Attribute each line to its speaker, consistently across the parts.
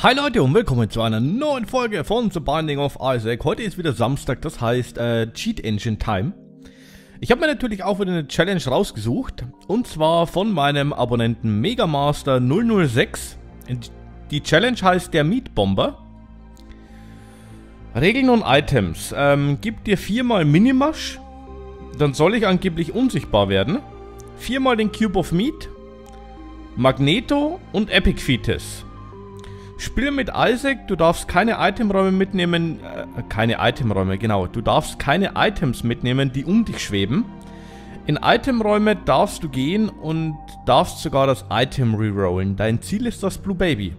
Speaker 1: Hi Leute und willkommen zu einer neuen Folge von The Binding of Isaac. Heute ist wieder Samstag, das heißt äh, Cheat Engine Time. Ich habe mir natürlich auch wieder eine Challenge rausgesucht und zwar von meinem Abonnenten Megamaster 006. Die Challenge heißt der Meat Bomber. Regeln und Items. Ähm, gib dir viermal Minimash, dann soll ich angeblich unsichtbar werden. Viermal den Cube of Meat, Magneto und Epic Fetus. Spiel mit Isaac, du darfst keine Itemräume mitnehmen, äh, keine Itemräume, genau, du darfst keine Items mitnehmen, die um dich schweben. In Itemräume darfst du gehen und darfst sogar das Item rerollen. Dein Ziel ist das Blue Baby.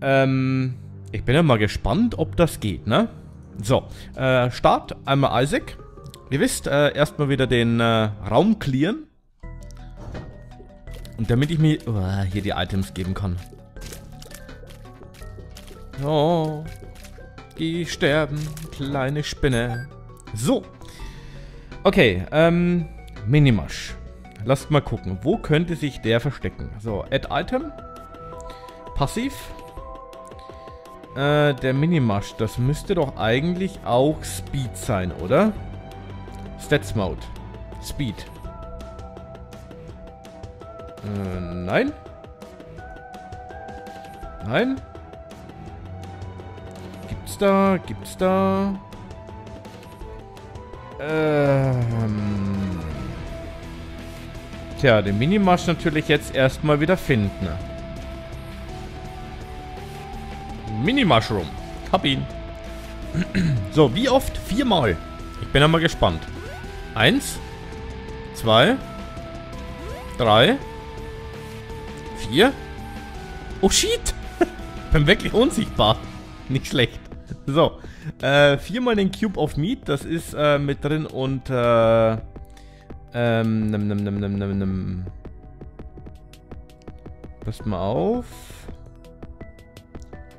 Speaker 1: Ähm, ich bin ja mal gespannt, ob das geht, ne? So, äh, Start, einmal Isaac. Ihr wisst, äh, erstmal wieder den äh, Raum clearen. Und damit ich mir oh, hier die Items geben kann. Oh, geh sterben, kleine Spinne. So. Okay, ähm, Minimash. Lasst mal gucken, wo könnte sich der verstecken? So, Add Item. Passiv. Äh, der Minimash, das müsste doch eigentlich auch Speed sein, oder? Stats Mode. Speed. Äh, nein. Nein gibt's da? Gibt's da? Ähm. Tja, den Minimasch natürlich jetzt erstmal wieder finden. Mini-Mushroom. Hab ihn. so, wie oft? Viermal. Ich bin einmal gespannt. Eins. Zwei. Drei. Vier. Oh, shit. bin wirklich unsichtbar. Nicht schlecht. So, äh, viermal den Cube of Meat, das ist äh, mit drin und äh, ähm, nimm, nimm, nimm, nimm, nimm, nimm. Passt mal auf.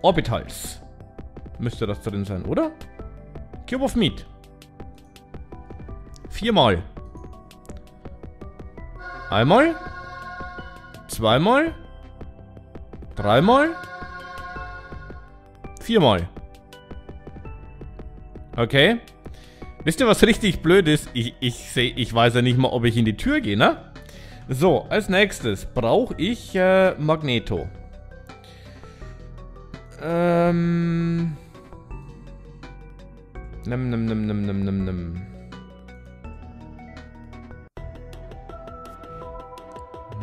Speaker 1: Orbitals. Müsste das drin sein, oder? Cube of Meat. Viermal. Einmal. Zweimal. Dreimal. Viermal. Okay. Wisst ihr, was richtig blöd ist? Ich, ich, seh, ich weiß ja nicht mal, ob ich in die Tür gehe, ne? So, als nächstes brauche ich äh, Magneto. Ähm... Nimm, nimm, nimm, nimm, nimm, nimm, nimm.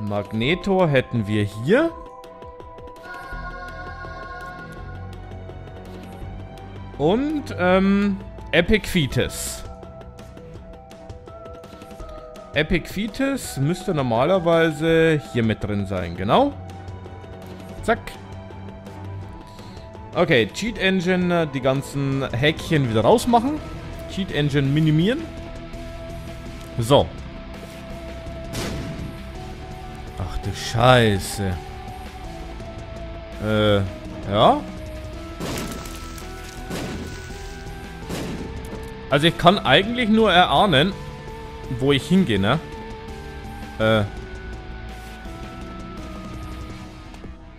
Speaker 1: Magneto hätten wir hier. Und, ähm, Epic Fetus. Epic Fetus müsste normalerweise hier mit drin sein, genau. Zack. Okay, Cheat Engine, die ganzen Häkchen wieder rausmachen. Cheat Engine minimieren. So. Ach du Scheiße. Äh, ja. Also ich kann eigentlich nur erahnen, wo ich hingehe, ne? Äh.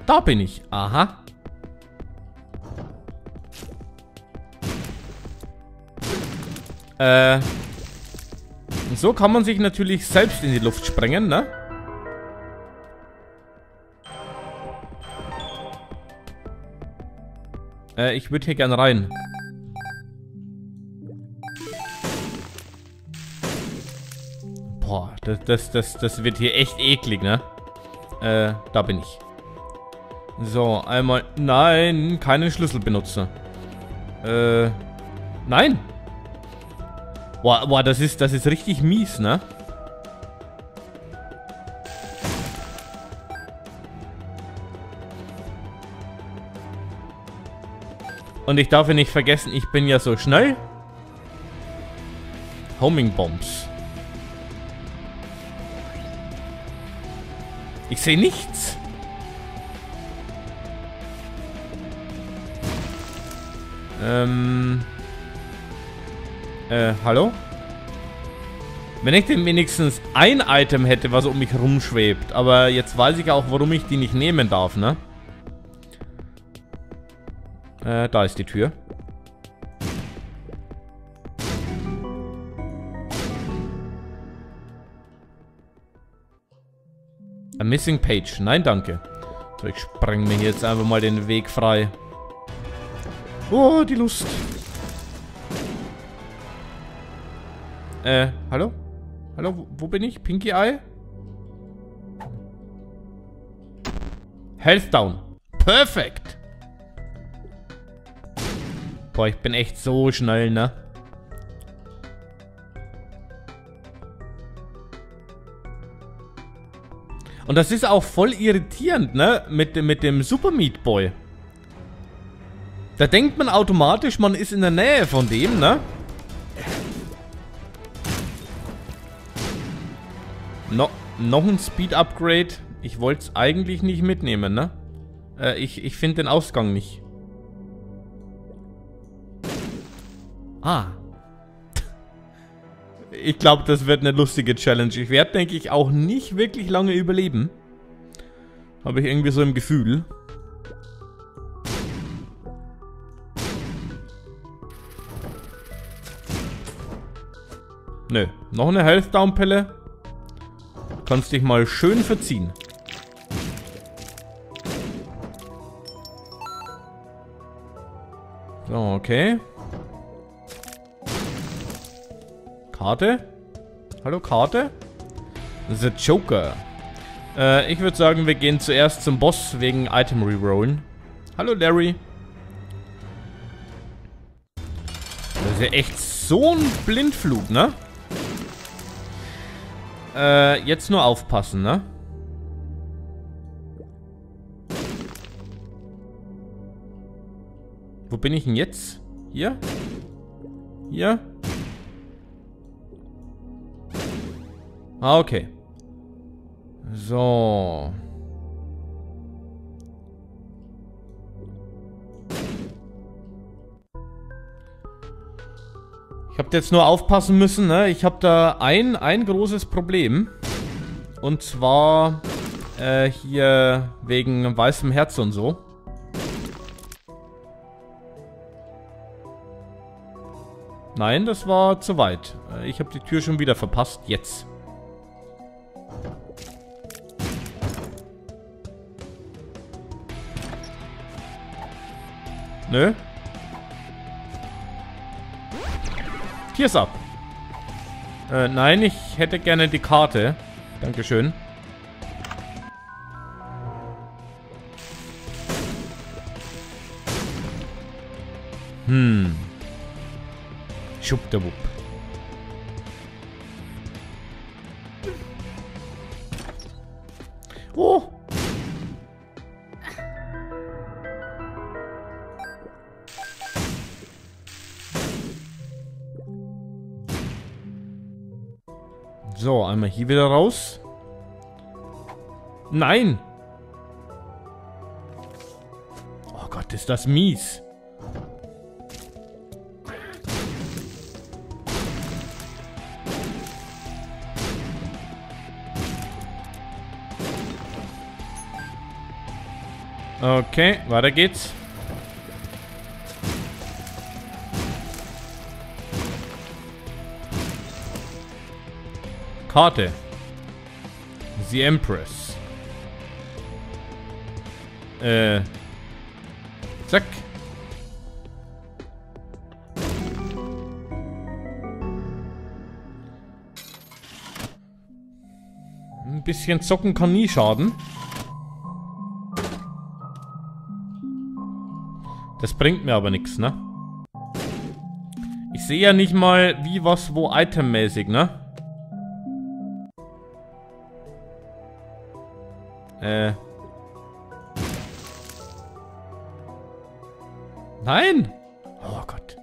Speaker 1: Da bin ich. Aha. Äh. So kann man sich natürlich selbst in die Luft sprengen, ne? Äh, ich würde hier gern rein. Boah, das, das, das, das wird hier echt eklig, ne? Äh, da bin ich. So, einmal... Nein, keinen Schlüssel benutze. Äh, nein. Boah, boah, das ist, das ist richtig mies, ne? Und ich darf ja nicht vergessen, ich bin ja so schnell. Homing Bombs. Ich sehe nichts. Ähm. Äh, hallo? Wenn ich denn wenigstens ein Item hätte, was um mich rumschwebt. Aber jetzt weiß ich auch, warum ich die nicht nehmen darf, ne? Äh, da ist die Tür. Missing page. Nein, danke. So, ich spreng mir jetzt einfach mal den Weg frei. Oh, die Lust. Äh, hallo? Hallo, wo bin ich? Pinky Eye? Health down. Perfekt. Boah, ich bin echt so schnell, ne? Und das ist auch voll irritierend, ne? Mit, mit dem Super Meat Boy. Da denkt man automatisch, man ist in der Nähe von dem, ne? No, noch ein Speed-Upgrade. Ich wollte es eigentlich nicht mitnehmen, ne? Äh, ich ich finde den Ausgang nicht. Ah. Ich glaube, das wird eine lustige Challenge. Ich werde, denke ich, auch nicht wirklich lange überleben. Habe ich irgendwie so im Gefühl. Nö. Noch eine Health Down Pille. Kannst dich mal schön verziehen. So, okay. Karte? Hallo, Karte? The Joker. Äh, ich würde sagen, wir gehen zuerst zum Boss wegen Item Rerollen. Hallo, Larry. Das ist ja echt so ein Blindflug, ne? Äh, jetzt nur aufpassen, ne? Wo bin ich denn jetzt? Hier? Hier? Ah, okay. So. Ich habe jetzt nur aufpassen müssen, ne? Ich habe da ein, ein großes Problem. Und zwar äh, hier wegen weißem Herz und so. Nein, das war zu weit. Äh, ich habe die Tür schon wieder verpasst. Jetzt. Nö. Hier ist ab. Äh, nein, ich hätte gerne die Karte. Dankeschön. Hm. Schubdabub. Oh! So, einmal hier wieder raus. Nein! Oh Gott, ist das mies. Okay, weiter geht's. Karte. The Empress. Äh. Zack. Ein bisschen zocken kann nie schaden. Das bringt mir aber nichts, ne? Ich sehe ja nicht mal, wie was wo itemmäßig, ne? Äh. Nein! Oh Gott.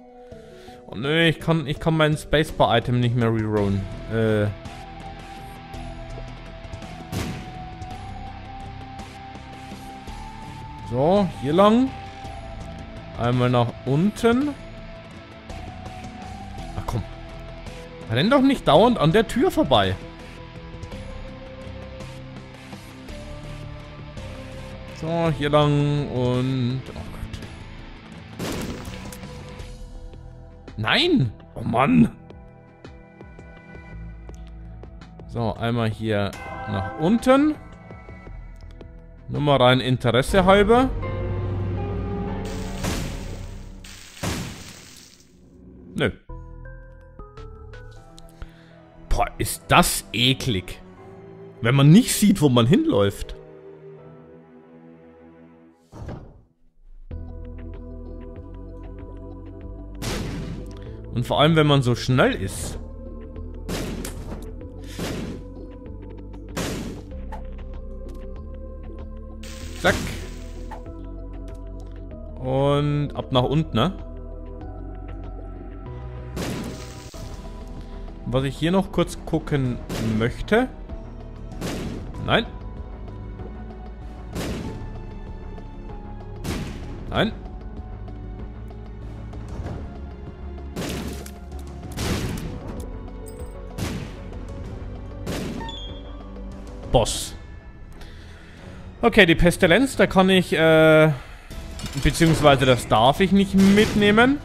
Speaker 1: Oh nö, ich kann, ich kann mein Spacebar-Item nicht mehr rerollen. Äh. So, hier lang. Einmal nach unten. Ach komm. Renn doch nicht dauernd an der Tür vorbei. So, hier lang und... Oh Gott. Nein! Oh Mann! So, einmal hier nach unten. Nur mal rein Interesse halber. Nö. Boah, ist das eklig. Wenn man nicht sieht, wo man hinläuft. Und vor allem, wenn man so schnell ist. Zack. Und ab nach unten, ne? Was ich hier noch kurz gucken möchte. Nein. Nein. Okay, die Pestilenz, da kann ich, äh, beziehungsweise das darf ich nicht mitnehmen.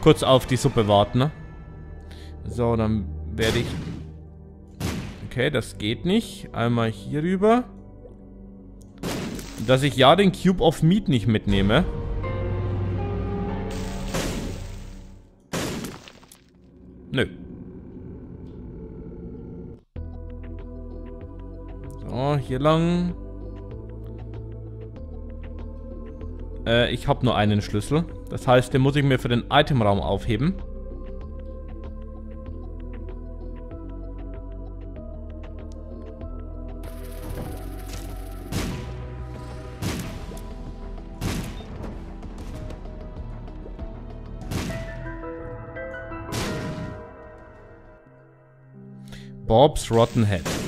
Speaker 1: Kurz auf die Suppe warten, ne? So, dann werde ich... Okay, das geht nicht. Einmal hier rüber. Dass ich ja den Cube of Meat nicht mitnehme. Nö. So, hier lang. Äh, ich habe nur einen Schlüssel. Das heißt, den muss ich mir für den Itemraum aufheben. Bob's Rotten Head.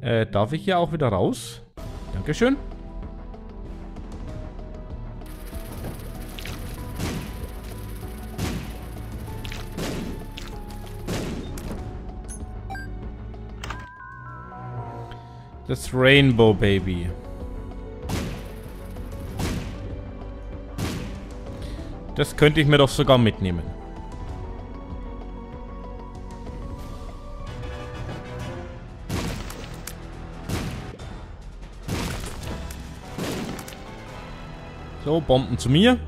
Speaker 1: Äh, darf ich hier auch wieder raus? Dankeschön. Das Rainbow Baby. Das könnte ich mir doch sogar mitnehmen. So, Bomben zu mir.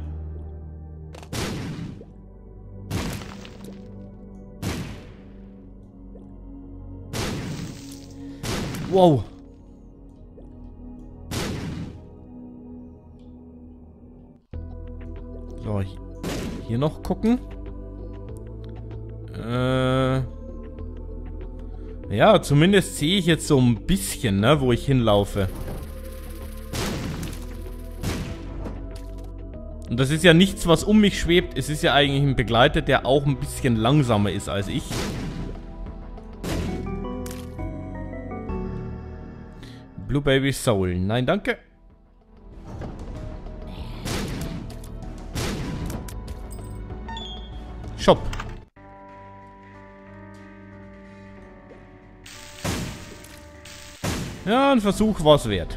Speaker 1: Wow. So, hier noch gucken. Äh... Ja, zumindest sehe ich jetzt so ein bisschen, ne, wo ich hinlaufe. Und das ist ja nichts, was um mich schwebt. Es ist ja eigentlich ein Begleiter, der auch ein bisschen langsamer ist als ich. Blue Baby Soul. Nein, danke. Shop. Ja, ein Versuch war es wert.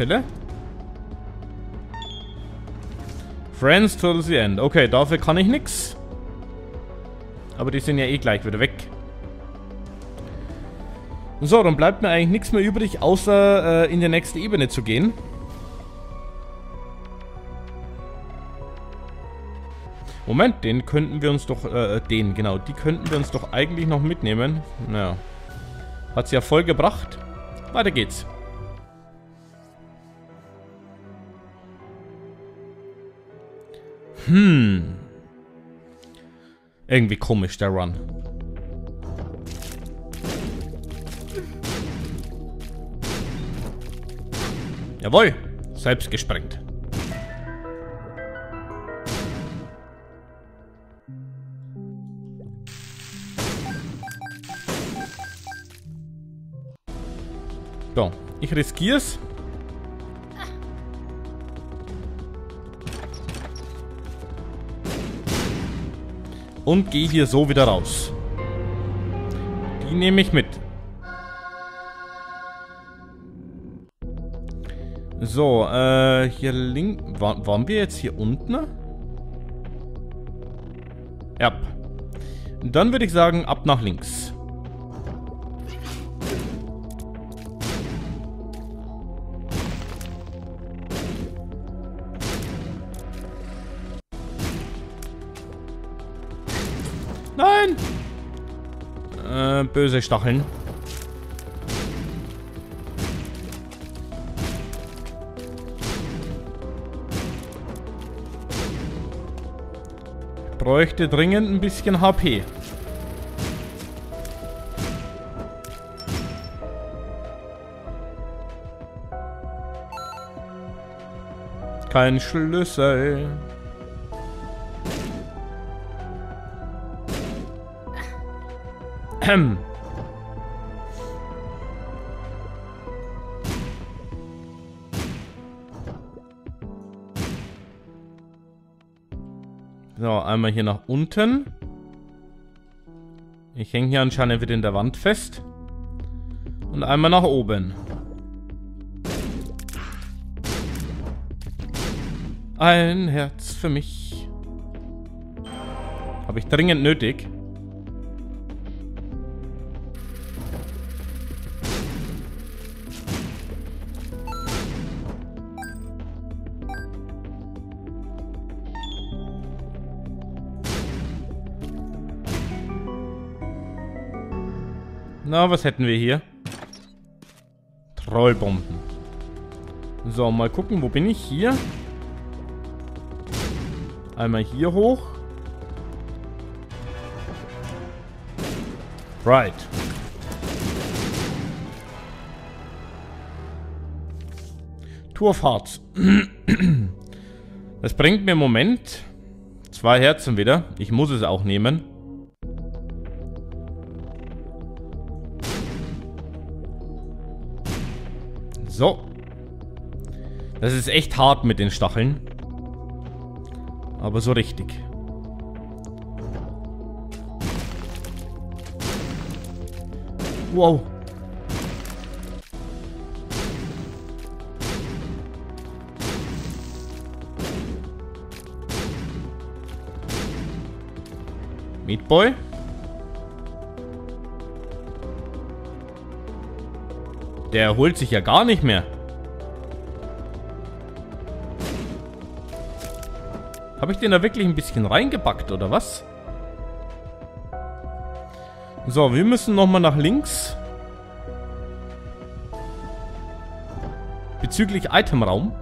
Speaker 1: Pille. Friends till the end. Okay, dafür kann ich nichts. Aber die sind ja eh gleich wieder weg. So, dann bleibt mir eigentlich nichts mehr übrig, außer äh, in die nächste Ebene zu gehen. Moment, den könnten wir uns doch, äh, den, genau, die könnten wir uns doch eigentlich noch mitnehmen. Naja. Hat's ja voll gebracht. Weiter geht's. Hm. Irgendwie komisch, der Run. Jawohl. Selbst gesprengt. So, ich riskiere und gehe hier so wieder raus. Die nehme ich mit. So, äh, hier links... War, waren wir jetzt hier unten? Ja. Dann würde ich sagen, ab nach links. Äh, böse Stacheln. Bräuchte dringend ein bisschen HP. Kein Schlüssel. Ahem. So, einmal hier nach unten. Ich hänge hier anscheinend wieder in der Wand fest. Und einmal nach oben. Ein Herz für mich. Habe ich dringend nötig. Na, was hätten wir hier? Trollbomben. So, mal gucken, wo bin ich? Hier. Einmal hier hoch. Right. Tourfahrt. Das bringt mir im Moment zwei Herzen wieder. Ich muss es auch nehmen. So. Das ist echt hart mit den Stacheln. Aber so richtig. Wow. Meat Der erholt sich ja gar nicht mehr. Habe ich den da wirklich ein bisschen reingepackt, oder was? So, wir müssen nochmal nach links. Bezüglich Itemraum.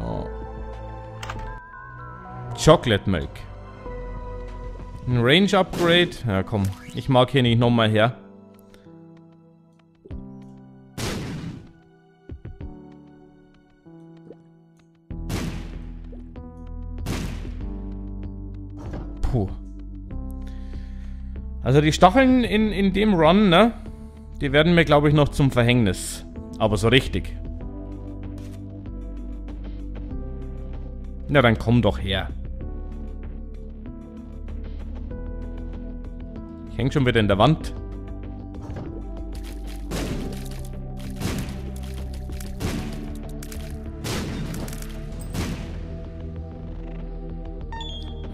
Speaker 1: Oh. Chocolate Milk. Ein Range Upgrade. Ja, komm. Ich mag hier nicht nochmal her. Also die Stacheln in, in dem Run, ne? Die werden mir, glaube ich, noch zum Verhängnis. Aber so richtig. Na, dann komm doch her. Ich häng schon wieder in der Wand.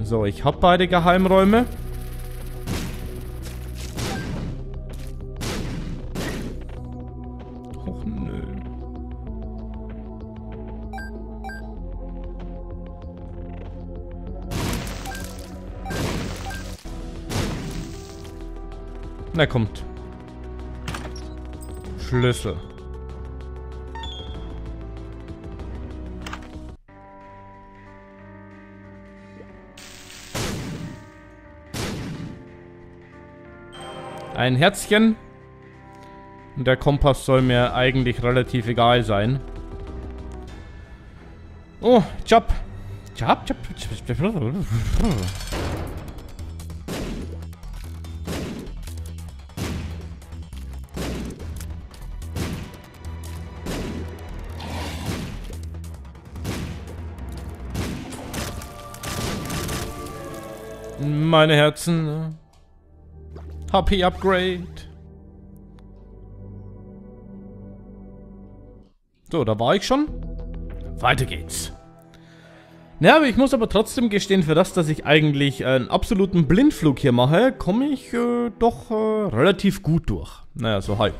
Speaker 1: So, ich habe beide Geheimräume. Na kommt. Schlüssel. Ein Herzchen. Und der Kompass soll mir eigentlich relativ egal sein. Oh, Job. Job, Job, Job. Meine Herzen. Happy Upgrade. So, da war ich schon. Weiter geht's. Ja, aber ich muss aber trotzdem gestehen, für das, dass ich eigentlich einen absoluten Blindflug hier mache, komme ich äh, doch äh, relativ gut durch. Naja, so halb.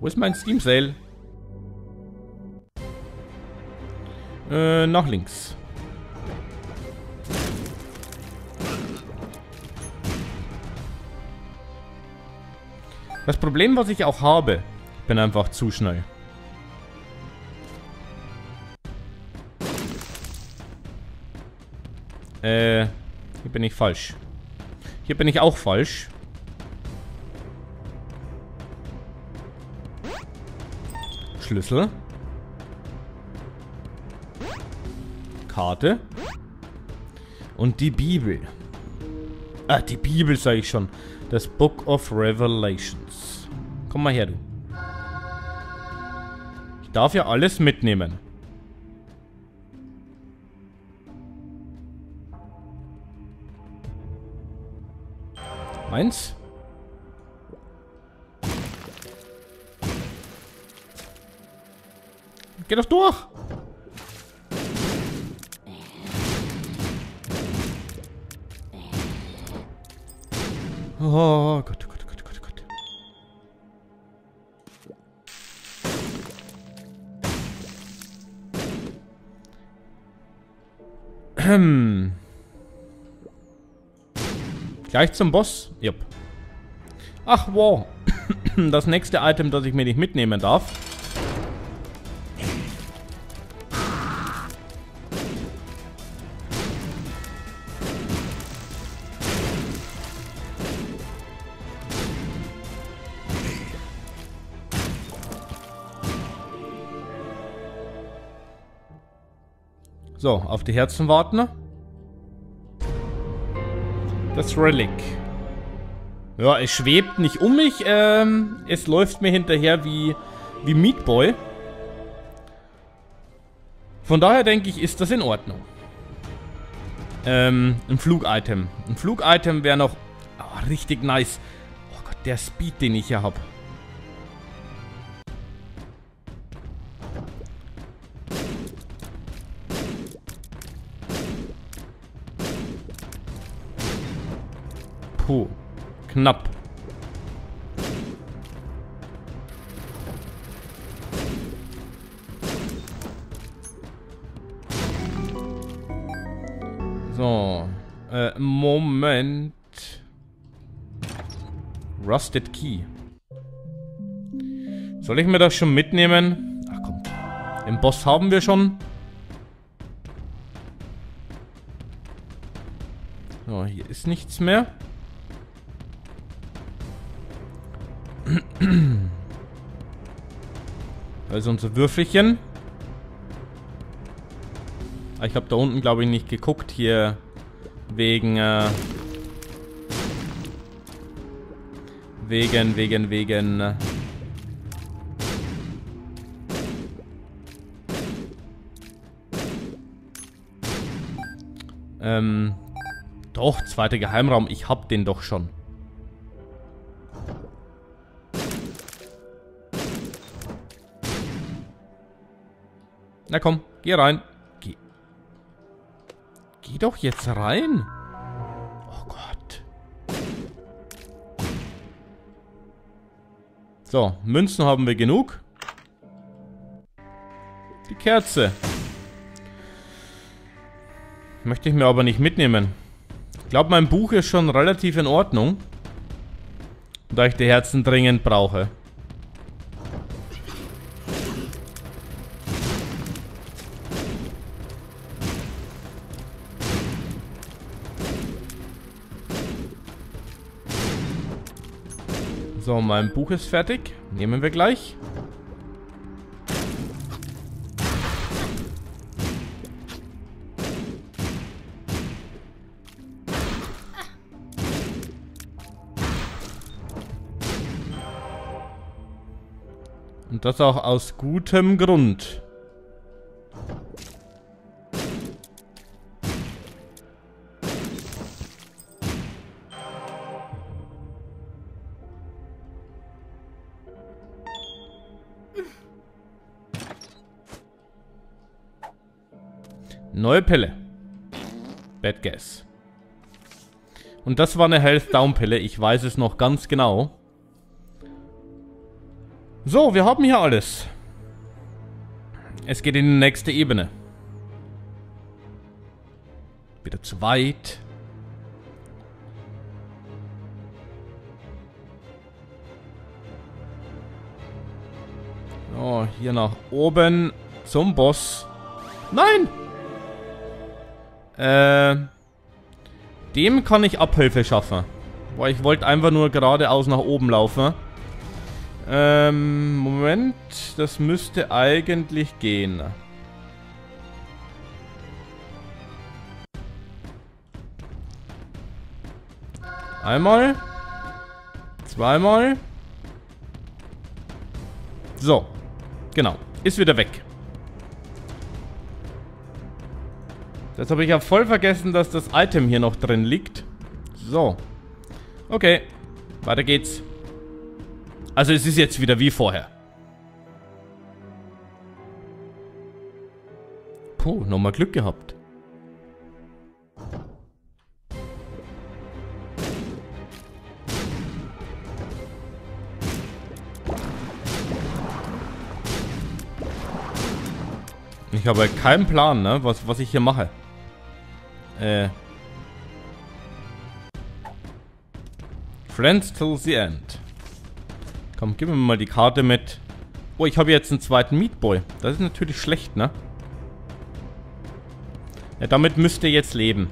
Speaker 1: Wo ist mein Steam Sale? Äh, nach links. Das Problem, was ich auch habe, bin einfach zu schnell. Äh, hier bin ich falsch. Hier bin ich auch falsch. Schlüssel. Karte. Und die Bibel. Ah, die Bibel sage ich schon. Das Book of Revelations. Komm mal her, du. Ich darf ja alles mitnehmen. Meins? Geh doch durch! Oh Gott, Gott, Gott, Gott, Gott. Hm. Gleich zum Boss? Jupp. Ach, wow. Das nächste Item, das ich mir nicht mitnehmen darf. So, auf die Herzen warten. Das Relic. Ja, es schwebt nicht um mich. Ähm, es läuft mir hinterher wie, wie Meat Boy. Von daher denke ich, ist das in Ordnung. Ähm, ein Flug-Item. Ein Flug-Item wäre noch oh, richtig nice. Oh Gott, der Speed, den ich hier habe. Knapp. So. Äh, Moment. Rusted Key. Soll ich mir das schon mitnehmen? Ach komm. Den Boss haben wir schon. So, hier ist nichts mehr. Also unser Würfelchen. Ah, ich habe da unten, glaube ich, nicht geguckt. Hier wegen... Äh, wegen, wegen, wegen... Äh, ähm... Doch, zweiter Geheimraum. Ich hab den doch schon. Na komm, geh rein. Geh. Geh doch jetzt rein. Oh Gott. So, Münzen haben wir genug. Die Kerze. Möchte ich mir aber nicht mitnehmen. Ich glaube, mein Buch ist schon relativ in Ordnung. Da ich die Herzen dringend brauche. So, mein Buch ist fertig. Nehmen wir gleich. Und das auch aus gutem Grund. Neue Pille. Bad Guess. Und das war eine Health Down Pille. Ich weiß es noch ganz genau. So, wir haben hier alles. Es geht in die nächste Ebene. Wieder zu weit. So, hier nach oben zum Boss. Nein! Äh, dem kann ich Abhilfe schaffen. Boah, ich wollte einfach nur geradeaus nach oben laufen. Ähm, Moment. Das müsste eigentlich gehen. Einmal. Zweimal. So. Genau. Ist wieder weg. Jetzt habe ich ja voll vergessen, dass das Item hier noch drin liegt. So. Okay. Weiter geht's. Also es ist jetzt wieder wie vorher. Puh, nochmal Glück gehabt. Ich habe keinen Plan, ne, was, was ich hier mache. Äh. Friends till the end. Komm, gib mir mal die Karte mit. Oh, ich habe jetzt einen zweiten Meatboy. Das ist natürlich schlecht, ne? Ja, damit müsst ihr jetzt leben.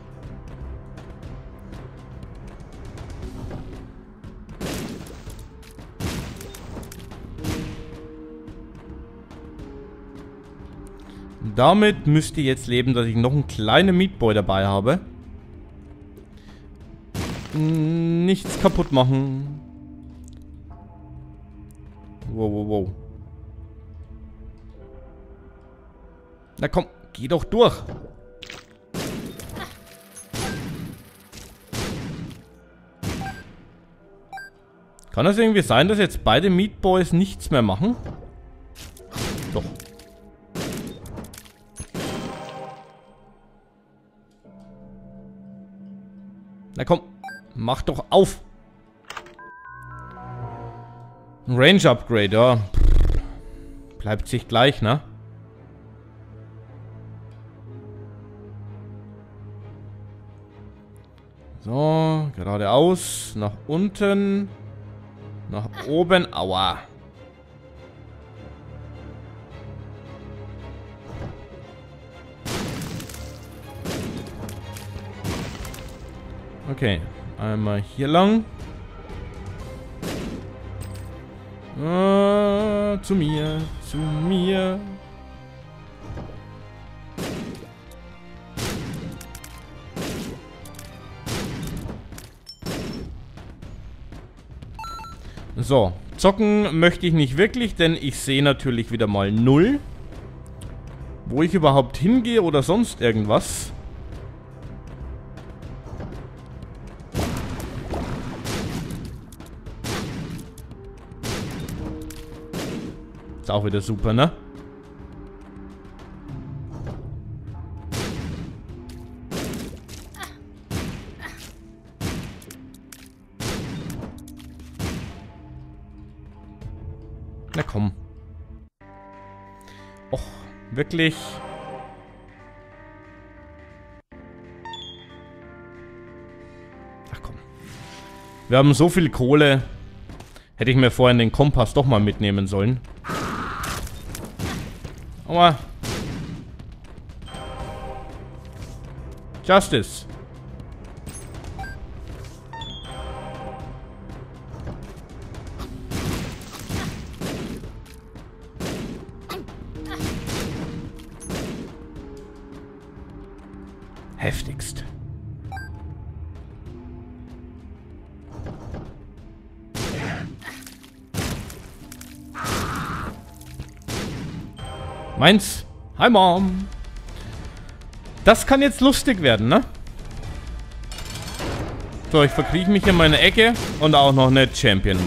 Speaker 1: Damit müsst ihr jetzt leben, dass ich noch einen kleinen Meatboy dabei habe. Nichts kaputt machen. Wow, wow, wow. Na komm, geh doch durch. Kann das irgendwie sein, dass jetzt beide Meatboys nichts mehr machen? Na komm, mach doch auf. Range Upgrade, ja. Bleibt sich gleich, ne? So, geradeaus, nach unten, nach oben, aua. Okay, einmal hier lang. Ah, zu mir, zu mir. So, zocken möchte ich nicht wirklich, denn ich sehe natürlich wieder mal null. Wo ich überhaupt hingehe oder sonst irgendwas. Ist auch wieder super, ne? Na komm. Och, wirklich. Ach komm. Wir haben so viel Kohle. Hätte ich mir vorhin den Kompass doch mal mitnehmen sollen. Aua. Justice. Meins. Hi, Mom. Das kann jetzt lustig werden, ne? So, ich verkriege mich in meine Ecke und auch noch eine Champion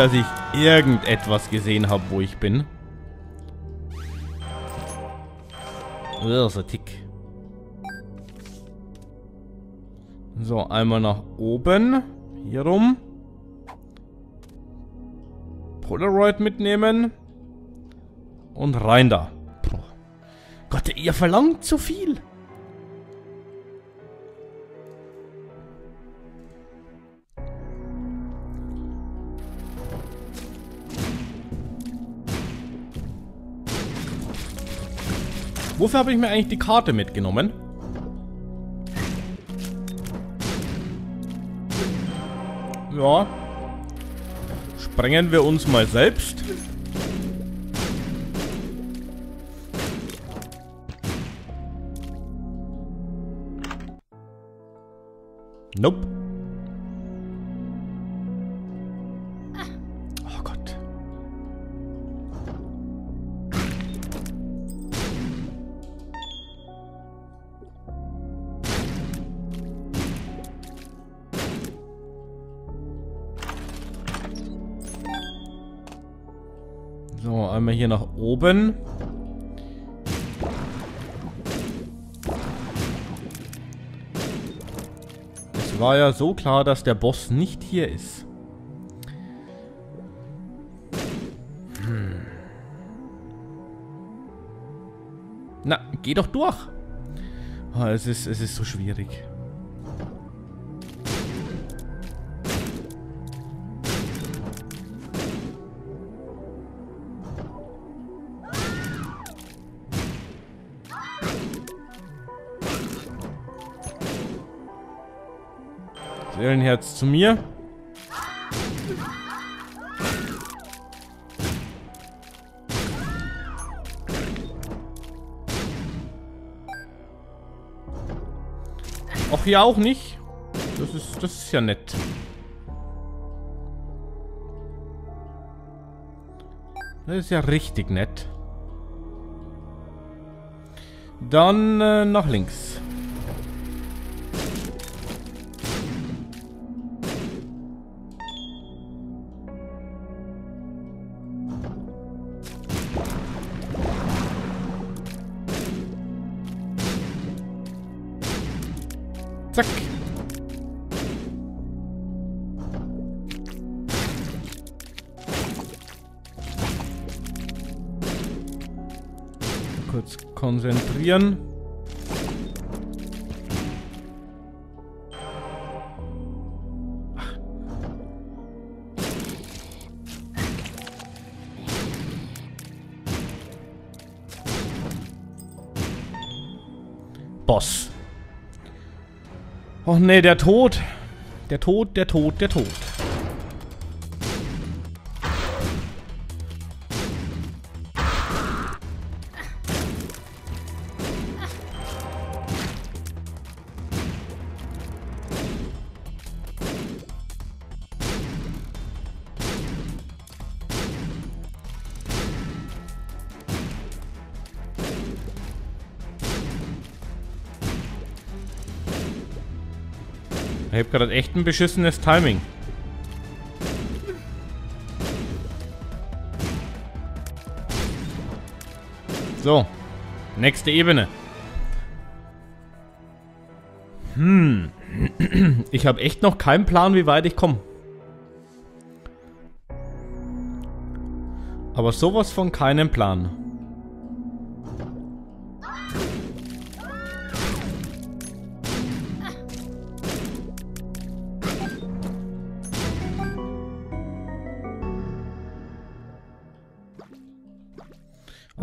Speaker 1: dass ich irgendetwas gesehen habe, wo ich bin. Oh, so Tick. So, einmal nach oben. Hier rum. Polaroid mitnehmen. Und rein da. Boah. Gott, ihr verlangt zu viel. Wofür habe ich mir eigentlich die Karte mitgenommen? Ja. Sprengen wir uns mal selbst. Nope. Oben. Es war ja so klar, dass der Boss nicht hier ist. Hm. Na, geh doch durch. Oh, es, ist, es ist so schwierig. Seelenherz zu mir. Auch hier auch nicht. Das ist, das ist ja nett. Das ist ja richtig nett. Dann äh, nach links. Nee, der Tod. Der Tod, der Tod, der Tod. Ich hab gerade echt ein beschissenes Timing. So. Nächste Ebene. Hm. Ich habe echt noch keinen Plan, wie weit ich komme. Aber sowas von keinem Plan.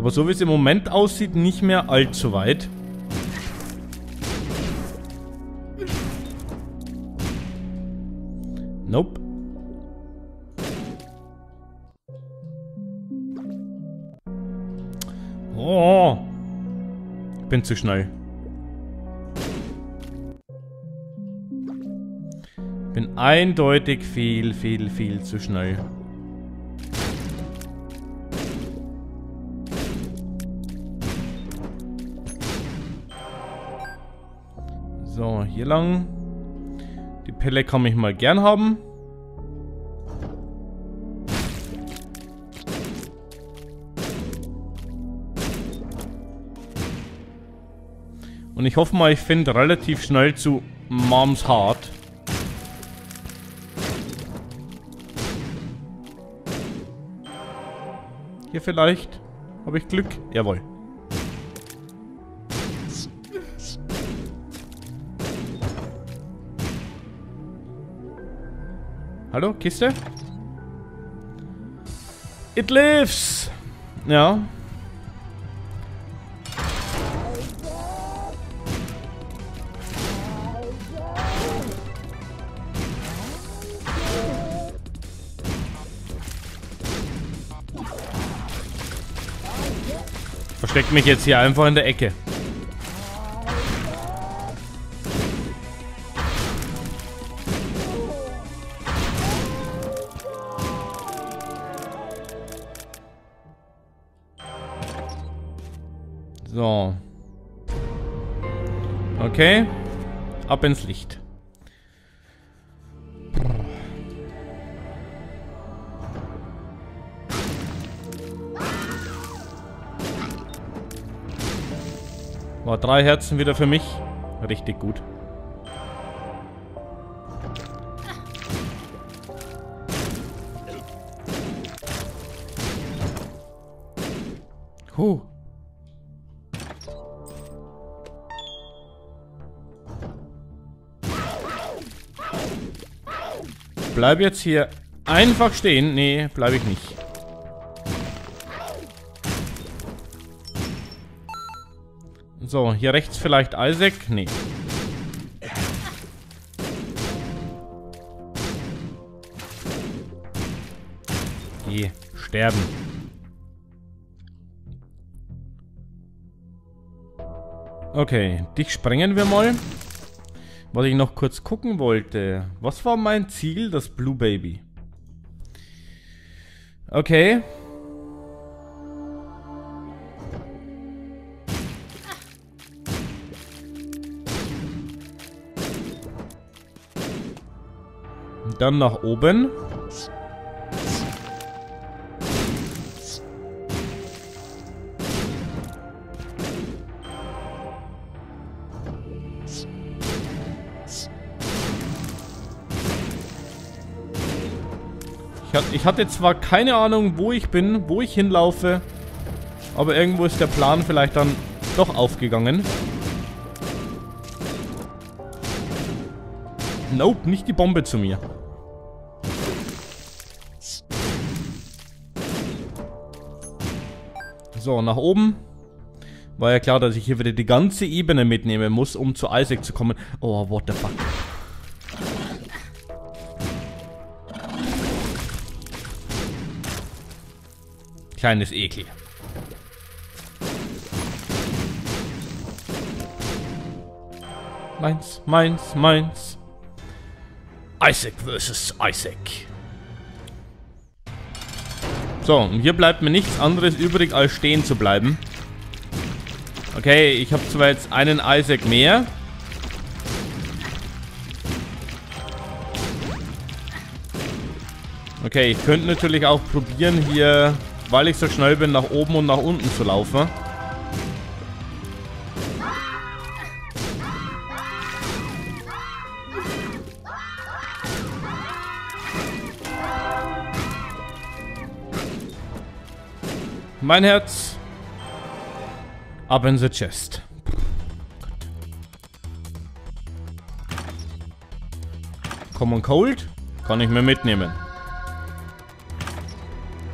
Speaker 1: Aber so wie es im Moment aussieht, nicht mehr allzu weit. Nope. Oh. Ich bin zu schnell. Bin eindeutig viel, viel, viel zu schnell. Hier lang. Die Pelle kann ich mal gern haben. Und ich hoffe mal, ich finde relativ schnell zu Moms Heart. Hier vielleicht. Habe ich Glück? Jawohl. Hallo, Kiste? It lives! Ja. Versteckt mich jetzt hier einfach in der Ecke. Okay. Ab ins Licht. War drei Herzen wieder für mich. Richtig gut. Huh. Bleib jetzt hier einfach stehen. Nee, bleib ich nicht. So, hier rechts vielleicht Isaac? Nee. Geh, sterben. Okay, dich sprengen wir mal. Was ich noch kurz gucken wollte. Was war mein Ziel? Das Blue Baby. Okay. Dann nach oben. Ich hatte zwar keine Ahnung, wo ich bin, wo ich hinlaufe, aber irgendwo ist der Plan vielleicht dann doch aufgegangen. Nope, nicht die Bombe zu mir. So, nach oben. War ja klar, dass ich hier wieder die ganze Ebene mitnehmen muss, um zu Isaac zu kommen. Oh, what the fuck. Kleines Ekel. Meins, meins, meins. Isaac versus Isaac. So, und hier bleibt mir nichts anderes übrig, als stehen zu bleiben. Okay, ich habe zwar jetzt einen Isaac mehr. Okay, ich könnte natürlich auch probieren, hier weil ich so schnell bin, nach oben und nach unten zu laufen. Mein Herz. Up in the chest. Common Cold kann ich mir mitnehmen.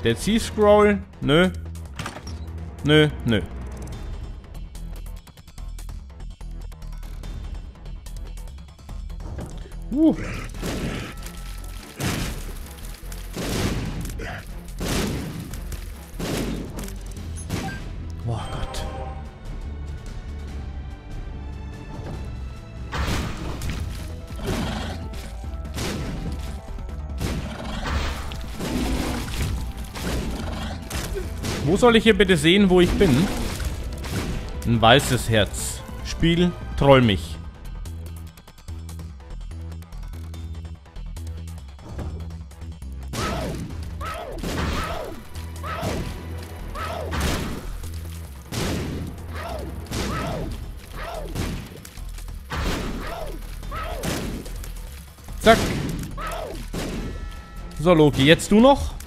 Speaker 1: Der C-Scroll? Nö. Nö, nö. Uh. Soll ich hier bitte sehen, wo ich bin? Ein weißes Herz. Spiel, troll mich. Zack. So, Loki, jetzt du noch.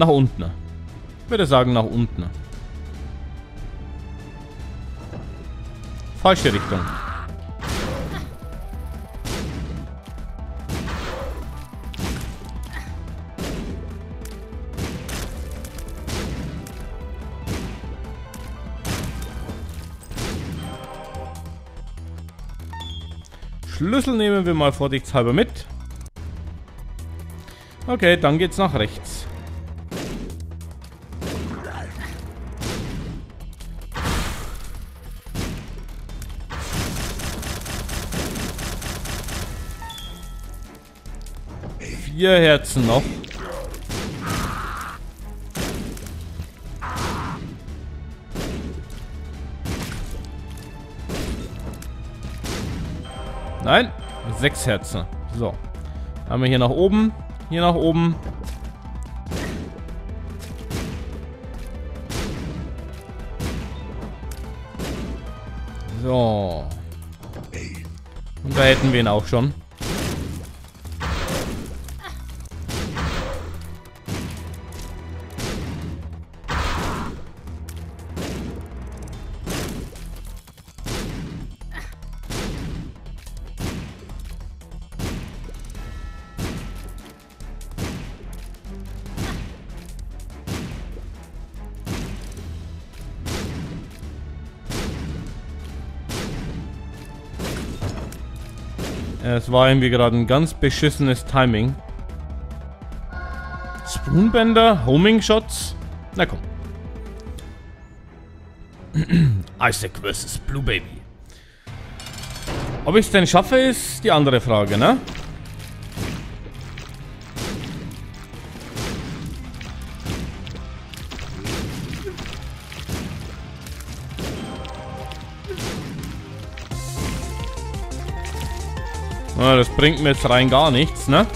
Speaker 1: Nach unten. Ich würde sagen, nach unten. Falsche Richtung. Schlüssel nehmen wir mal vorsichtshalber mit. Okay, dann geht's nach rechts. Vier Herzen noch. Nein, sechs Herzen. So. Haben wir hier nach oben, hier nach oben. So. Und da hätten wir ihn auch schon. Es war irgendwie gerade ein ganz beschissenes Timing. Spoonbender, Homing Shots. Na komm. Isaac vs. Blue Baby. Ob ich es denn schaffe, ist die andere Frage, ne? Na, das bringt mir jetzt rein gar nichts, ne?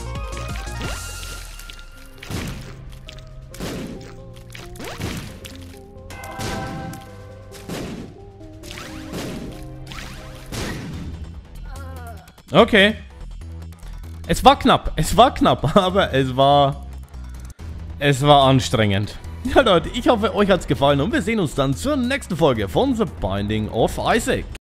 Speaker 1: Okay. Es war knapp, es war knapp, aber es war... Es war anstrengend. Ja Leute, ich hoffe euch hat es gefallen und wir sehen uns dann zur nächsten Folge von The Binding of Isaac.